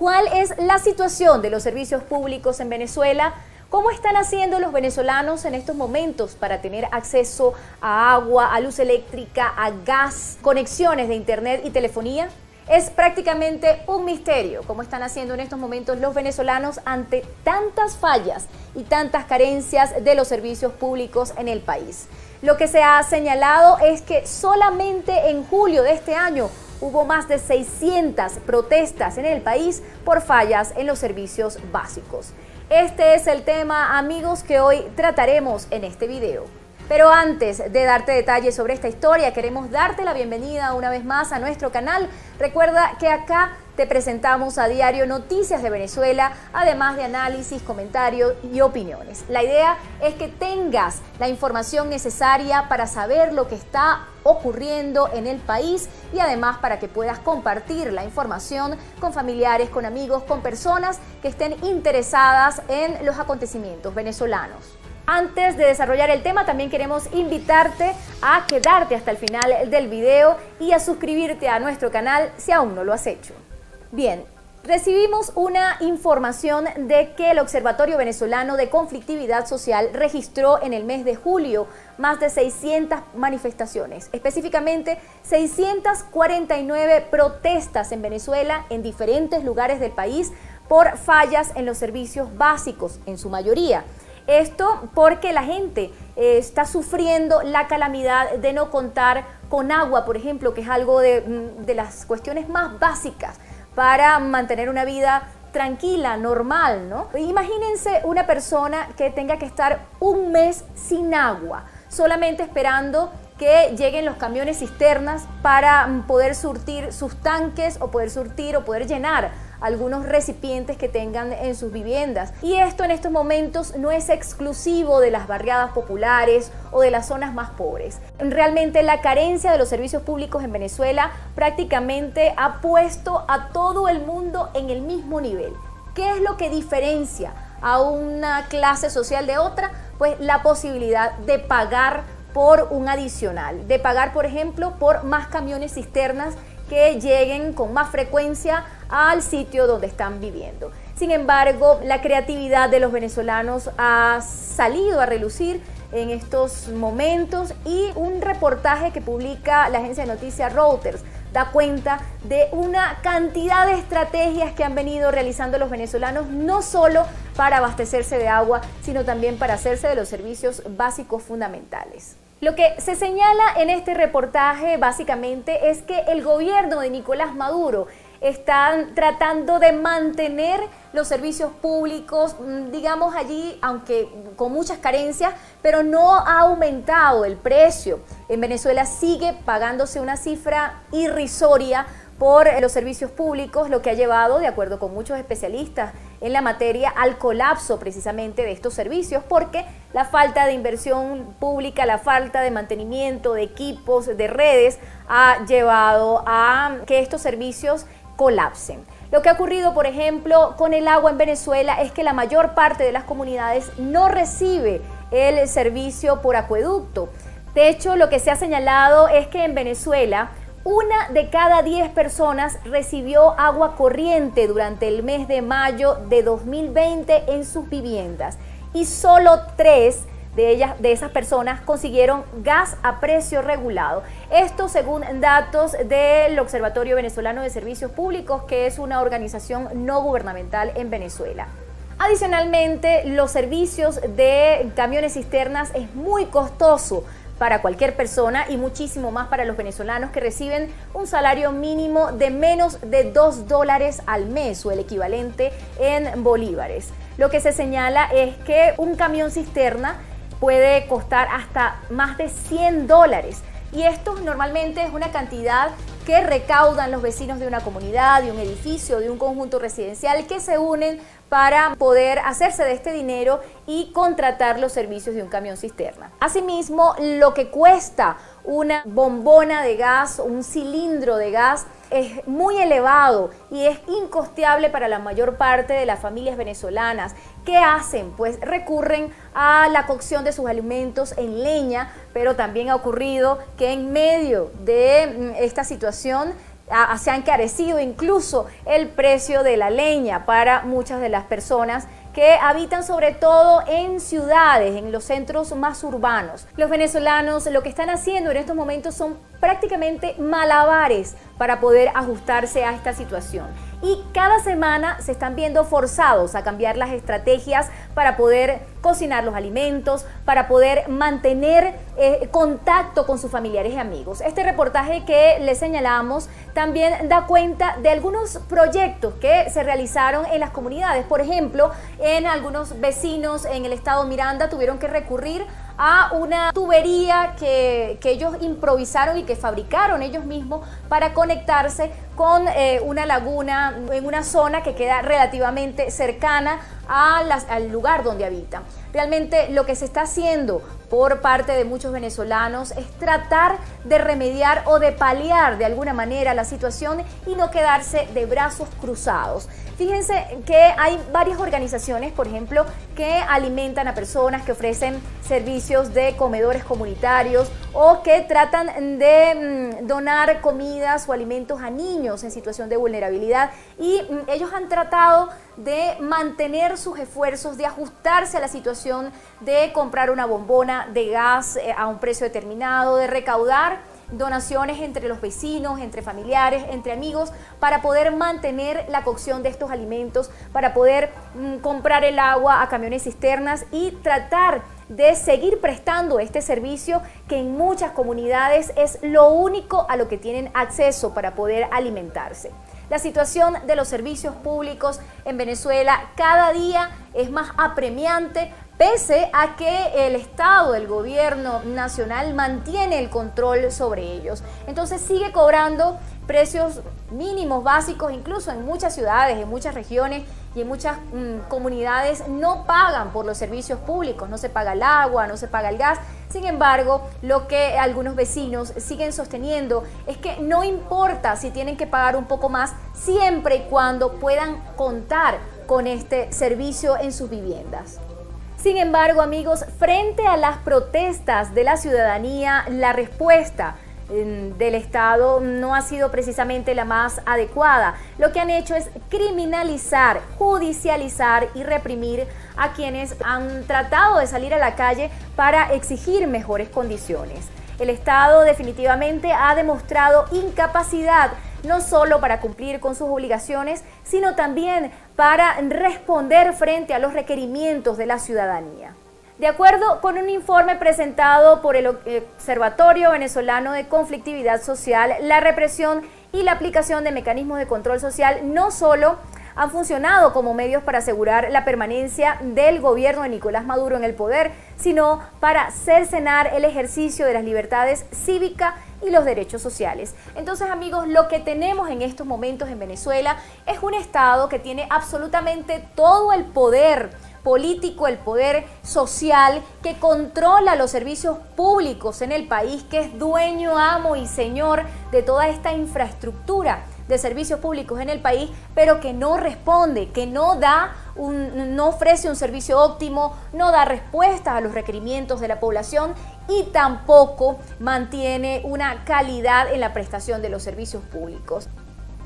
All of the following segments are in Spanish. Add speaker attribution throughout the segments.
Speaker 1: ¿Cuál es la situación de los servicios públicos en Venezuela? ¿Cómo están haciendo los venezolanos en estos momentos para tener acceso a agua, a luz eléctrica, a gas, conexiones de internet y telefonía? Es prácticamente un misterio cómo están haciendo en estos momentos los venezolanos ante tantas fallas y tantas carencias de los servicios públicos en el país. Lo que se ha señalado es que solamente en julio de este año hubo más de 600 protestas en el país por fallas en los servicios básicos. Este es el tema, amigos, que hoy trataremos en este video. Pero antes de darte detalles sobre esta historia, queremos darte la bienvenida una vez más a nuestro canal. Recuerda que acá te presentamos a diario noticias de Venezuela, además de análisis, comentarios y opiniones. La idea es que tengas la información necesaria para saber lo que está ocurriendo en el país y además para que puedas compartir la información con familiares, con amigos, con personas que estén interesadas en los acontecimientos venezolanos. Antes de desarrollar el tema, también queremos invitarte a quedarte hasta el final del video y a suscribirte a nuestro canal si aún no lo has hecho. Bien, recibimos una información de que el Observatorio Venezolano de Conflictividad Social registró en el mes de julio más de 600 manifestaciones, específicamente 649 protestas en Venezuela en diferentes lugares del país por fallas en los servicios básicos, en su mayoría. Esto porque la gente eh, está sufriendo la calamidad de no contar con agua, por ejemplo, que es algo de, mm, de las cuestiones más básicas para mantener una vida tranquila, normal, ¿no? Imagínense una persona que tenga que estar un mes sin agua, solamente esperando que lleguen los camiones cisternas para mm, poder surtir sus tanques o poder surtir o poder llenar algunos recipientes que tengan en sus viviendas. Y esto en estos momentos no es exclusivo de las barriadas populares o de las zonas más pobres. Realmente la carencia de los servicios públicos en Venezuela prácticamente ha puesto a todo el mundo en el mismo nivel. ¿Qué es lo que diferencia a una clase social de otra? Pues la posibilidad de pagar por un adicional, de pagar, por ejemplo, por más camiones cisternas que lleguen con más frecuencia al sitio donde están viviendo. Sin embargo, la creatividad de los venezolanos ha salido a relucir en estos momentos y un reportaje que publica la agencia de noticias Reuters da cuenta de una cantidad de estrategias que han venido realizando los venezolanos, no solo para abastecerse de agua, sino también para hacerse de los servicios básicos fundamentales. Lo que se señala en este reportaje básicamente es que el gobierno de Nicolás Maduro está tratando de mantener los servicios públicos, mm, digamos allí, aunque con muchas carencias, pero no ha aumentado el precio. En Venezuela sigue pagándose una cifra irrisoria por los servicios públicos, lo que ha llevado, de acuerdo con muchos especialistas en la materia, al colapso precisamente de estos servicios, porque la falta de inversión pública, la falta de mantenimiento de equipos, de redes, ha llevado a que estos servicios colapsen. Lo que ha ocurrido, por ejemplo, con el agua en Venezuela es que la mayor parte de las comunidades no recibe el servicio por acueducto. De hecho, lo que se ha señalado es que en Venezuela una de cada 10 personas recibió agua corriente durante el mes de mayo de 2020 en sus viviendas y solo 3 de, ellas, de esas personas consiguieron gas a precio regulado. Esto según datos del Observatorio Venezolano de Servicios Públicos, que es una organización no gubernamental en Venezuela. Adicionalmente, los servicios de camiones cisternas es muy costoso para cualquier persona y muchísimo más para los venezolanos que reciben un salario mínimo de menos de 2 dólares al mes o el equivalente en bolívares. Lo que se señala es que un camión cisterna puede costar hasta más de 100 dólares. Y esto normalmente es una cantidad que recaudan los vecinos de una comunidad, de un edificio, de un conjunto residencial que se unen para poder hacerse de este dinero y contratar los servicios de un camión cisterna. Asimismo, lo que cuesta una bombona de gas, un cilindro de gas, es muy elevado y es incosteable para la mayor parte de las familias venezolanas. ¿Qué hacen? Pues recurren a la cocción de sus alimentos en leña, pero también ha ocurrido que en medio de mm, esta situación se ha encarecido incluso el precio de la leña para muchas de las personas que habitan sobre todo en ciudades, en los centros más urbanos. Los venezolanos lo que están haciendo en estos momentos son prácticamente malabares para poder ajustarse a esta situación y cada semana se están viendo forzados a cambiar las estrategias para poder cocinar los alimentos, para poder mantener eh, contacto con sus familiares y amigos. Este reportaje que les señalamos también da cuenta de algunos proyectos que se realizaron en las comunidades. Por ejemplo, en algunos vecinos en el estado Miranda tuvieron que recurrir a una tubería que, ellos improvisaron y que fabricaron ellos mismos para conectarse con eh, una laguna en una zona que queda relativamente cercana al lugar donde habitan. Realmente lo que se está haciendo por parte de muchos venezolanos es tratar de remediar o de paliar de alguna manera la situación y no quedarse de brazos cruzados. Fíjense que hay varias organizaciones, por ejemplo, que alimentan a personas, que ofrecen servicios de comedores comunitarios o que tratan de mm, donar comidas o alimentos a niños en situación de vulnerabilidad. Y mm, ellos han tratado de mantener sus esfuerzos, de ajustarse a la situación de comprar una bombona de gas eh, a un precio determinado, de recaudar donaciones entre los vecinos, entre familiares, entre amigos, para poder mantener la cocción de estos alimentos, para poder mm, comprar el agua a camiones cisternas y tratar de seguir prestando este servicio que en muchas comunidades es lo único a lo que tienen acceso para poder alimentarse. La situación de los servicios públicos en Venezuela cada día es más apremiante, pese a que el Estado, el gobierno nacional mantiene el control sobre ellos. Entonces sigue cobrando precios mínimos básicos, incluso en muchas ciudades, en muchas regiones y en muchas mm, comunidades no pagan por los servicios públicos, no se paga el agua, no se paga el gas. Sin embargo, lo que algunos vecinos siguen sosteniendo es que no importa si tienen que pagar un poco más, siempre y cuando puedan contar con este servicio en sus viviendas. Sin embargo, amigos, frente a las protestas de la ciudadanía, la respuesta del Estado no ha sido precisamente la más adecuada. Lo que han hecho es criminalizar, judicializar y reprimir a quienes han tratado de salir a la calle para exigir mejores condiciones. El Estado definitivamente ha demostrado incapacidad no solo para cumplir con sus obligaciones, sino también para responder frente a los requerimientos de la ciudadanía. De acuerdo con un informe presentado por el Observatorio Venezolano de Conflictividad Social, la represión y la aplicación de mecanismos de control social no solo han funcionado como medios para asegurar la permanencia del gobierno de Nicolás Maduro en el poder, sino para cercenar el ejercicio de las libertades cívicas y los derechos sociales. Entonces amigos, lo que tenemos en estos momentos en Venezuela es un Estado que tiene absolutamente todo el poder político, el poder social que controla los servicios públicos en el país, que es dueño, amo y señor de toda esta infraestructura de servicios públicos en el país, pero que no responde, que no da no ofrece un servicio óptimo, no da respuesta a los requerimientos de la población y tampoco mantiene una calidad en la prestación de los servicios públicos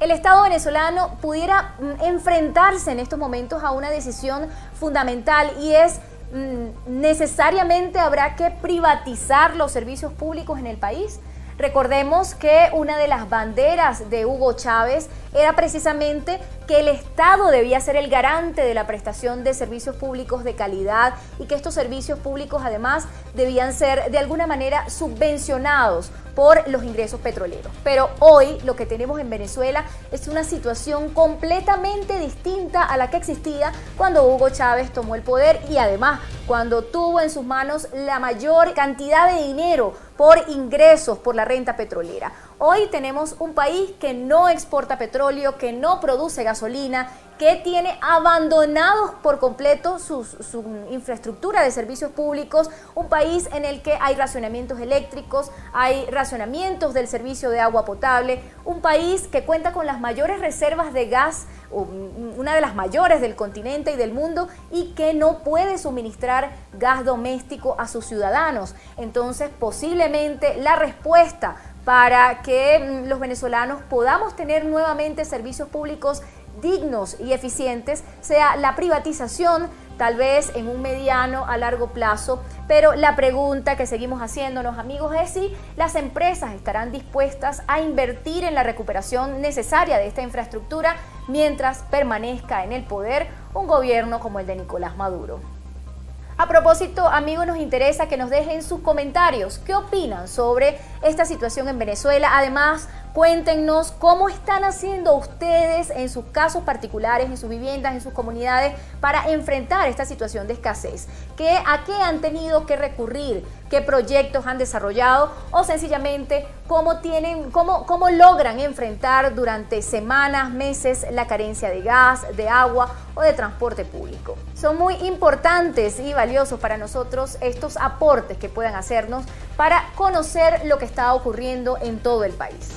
Speaker 1: el Estado venezolano pudiera mm, enfrentarse en estos momentos a una decisión fundamental y es mm, necesariamente habrá que privatizar los servicios públicos en el país. Recordemos que una de las banderas de Hugo Chávez era precisamente que el Estado debía ser el garante de la prestación de servicios públicos de calidad y que estos servicios públicos además debían ser de alguna manera subvencionados por los ingresos petroleros. Pero hoy lo que tenemos en Venezuela es una situación completamente distinta a la que existía cuando Hugo Chávez tomó el poder y además cuando tuvo en sus manos la mayor cantidad de dinero por ingresos por la renta petrolera. Hoy tenemos un país que no exporta petróleo, que no produce gasolina, que tiene abandonados por completo su, infraestructura de servicios públicos, un país en el que hay racionamientos eléctricos, hay racionamientos del servicio de agua potable, un país que cuenta con las mayores reservas de gas, una de las mayores del continente y del mundo, y que no puede suministrar gas doméstico a sus ciudadanos. Entonces, posiblemente la respuesta para que mm, los venezolanos podamos tener nuevamente servicios públicos dignos y eficientes, sea la privatización, tal vez en un mediano a largo plazo, pero la pregunta que seguimos haciéndonos amigos es si las empresas estarán dispuestas a invertir en la recuperación necesaria de esta infraestructura mientras permanezca en el poder un gobierno como el de Nicolás Maduro. A propósito, amigos, nos interesa que nos dejen sus comentarios. ¿Qué opinan sobre esta situación en Venezuela? Además, Cuéntenos cómo están haciendo ustedes en sus casos particulares, en sus viviendas, en sus comunidades, para enfrentar esta situación de escasez. ¿Qué, ¿A qué han tenido que recurrir? ¿Qué proyectos han desarrollado? O sencillamente, ¿cómo, tienen, cómo, cómo logran enfrentar durante semanas, meses la carencia de gas, de agua o de transporte público? Son muy importantes y valiosos para nosotros estos aportes que puedan hacernos para conocer lo que está ocurriendo en todo el país.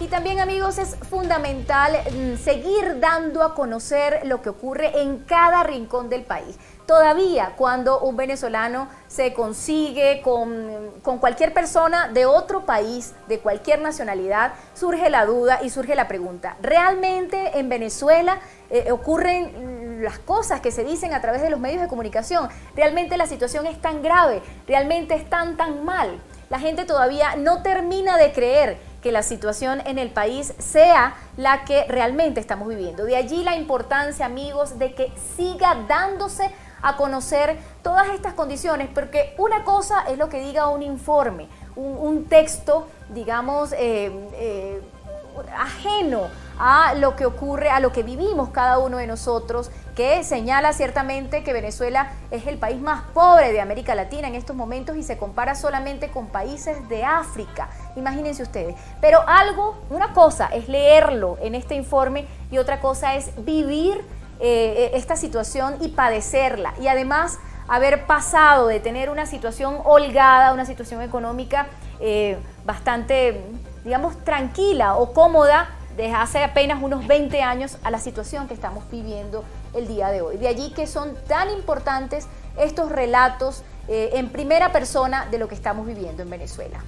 Speaker 1: Y también amigos es fundamental mm, seguir dando a conocer lo que ocurre en cada rincón del país. Todavía cuando un venezolano se consigue con, cualquier persona de otro país, de cualquier nacionalidad, surge la duda y surge la pregunta, ¿realmente en Venezuela eh, ocurren las cosas que se dicen a través de los medios de comunicación? ¿Realmente la situación es tan grave? ¿Realmente es tan, tan mal? La gente todavía no termina de creer que la situación en el país sea la que realmente estamos viviendo. De allí la importancia, amigos, de que siga dándose a conocer todas estas condiciones, porque una cosa es lo que diga un informe, un, texto, digamos, eh, eh, ajeno a lo que ocurre, a lo que vivimos cada uno de nosotros, que señala ciertamente que Venezuela es el país más pobre de América Latina en estos momentos y se compara solamente con países de África. Imagínense ustedes. Pero algo, una cosa es leerlo en este informe y otra cosa es vivir eh, esta situación y padecerla. Y además haber pasado de tener una situación holgada, una situación económica eh, bastante, digamos, tranquila o cómoda, desde hace apenas unos 20 años a la situación que estamos viviendo el día de hoy. De allí que son tan importantes estos relatos eh, en primera persona de lo que estamos viviendo en Venezuela.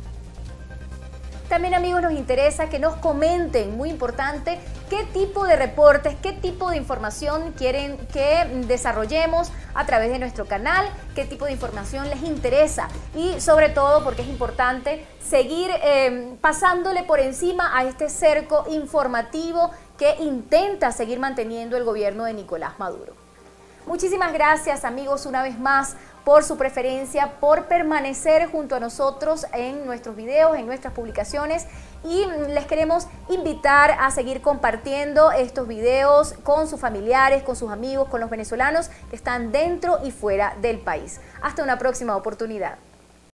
Speaker 1: También amigos nos interesa que nos comenten, muy importante, qué tipo de reportes, qué tipo de información quieren que desarrollemos a través de nuestro canal, qué tipo de información les interesa y sobre todo porque es importante seguir eh, pasándole por encima a este cerco informativo que intenta seguir manteniendo el gobierno de Nicolás Maduro. Muchísimas gracias amigos una vez más por su preferencia, por permanecer junto a nosotros en nuestros videos, en nuestras publicaciones y les queremos invitar a seguir compartiendo estos videos con sus familiares, con sus amigos, con los venezolanos que están dentro y fuera del país. Hasta una próxima oportunidad.